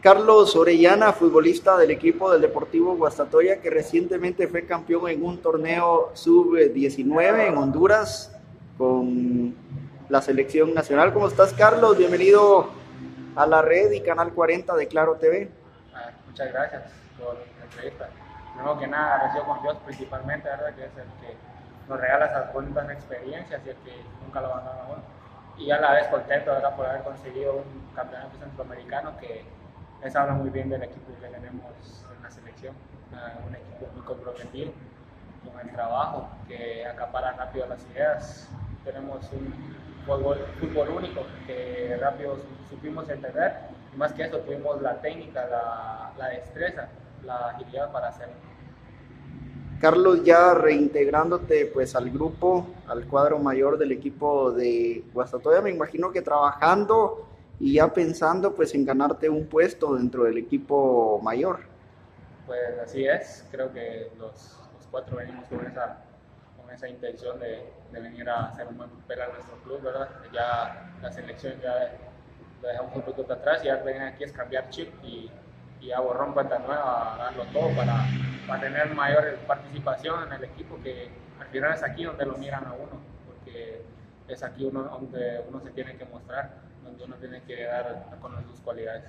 Carlos Orellana, futbolista del equipo del Deportivo Guastatoya, que recientemente fue campeón en un torneo sub-19 en Honduras con la selección nacional. ¿Cómo estás, Carlos? Bienvenido a la red y Canal 40 de Claro TV. Ah, muchas gracias por la entrevista. Primero que nada, agradecido con Dios principalmente, ¿verdad? que es el que nos regala esas bonitas experiencias y el que nunca lo abandona uno. Y a la vez contento ¿verdad? por haber conseguido un campeonato centroamericano que eso habla muy bien del equipo que tenemos en la selección, un equipo muy comprometido con el trabajo, que acapara rápido las ideas. Tenemos un fútbol, fútbol único que rápido supimos entender y más que eso tuvimos la técnica, la, la destreza, la agilidad para hacerlo. Carlos, ya reintegrándote pues al grupo, al cuadro mayor del equipo de Guastatoya, me imagino que trabajando y ya pensando pues en ganarte un puesto dentro del equipo mayor. Pues así es, creo que los, los cuatro venimos con esa, con esa intención de, de, venir a hacer un buen papel a nuestro club, ¿verdad? Ya la selección ya la dejamos un poquito atrás y ya venir aquí es cambiar chip y, y a borrón cuenta nueva, a darlo todo para, para tener mayor participación en el equipo que al final es aquí donde lo miran a uno, porque es aquí uno, donde uno se tiene que mostrar uno tiene que dar a conocer sus cualidades.